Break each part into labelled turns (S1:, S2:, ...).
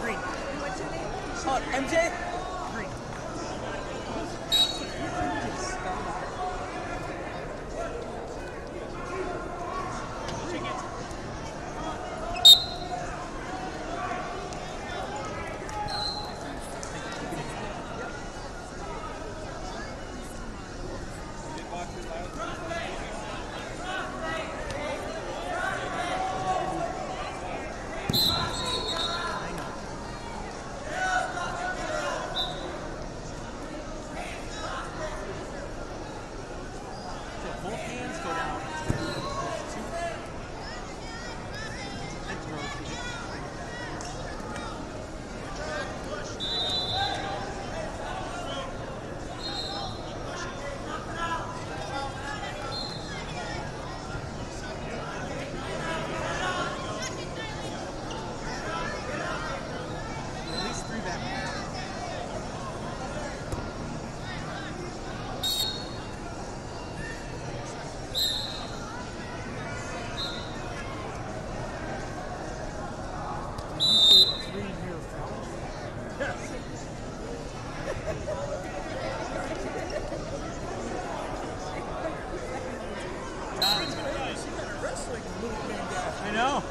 S1: green.
S2: Oh,
S1: Emjay? I know.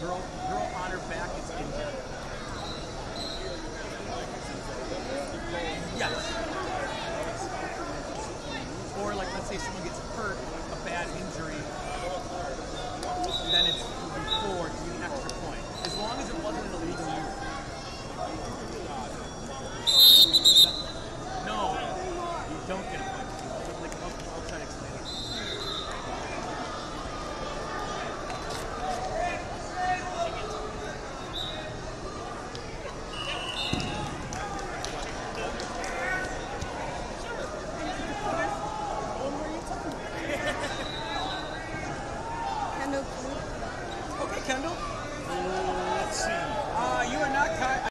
S1: girl, girl on her back is in here. Yes. Or like, let's say someone gets hurt, a bad injury, then it's before,
S3: Kendall?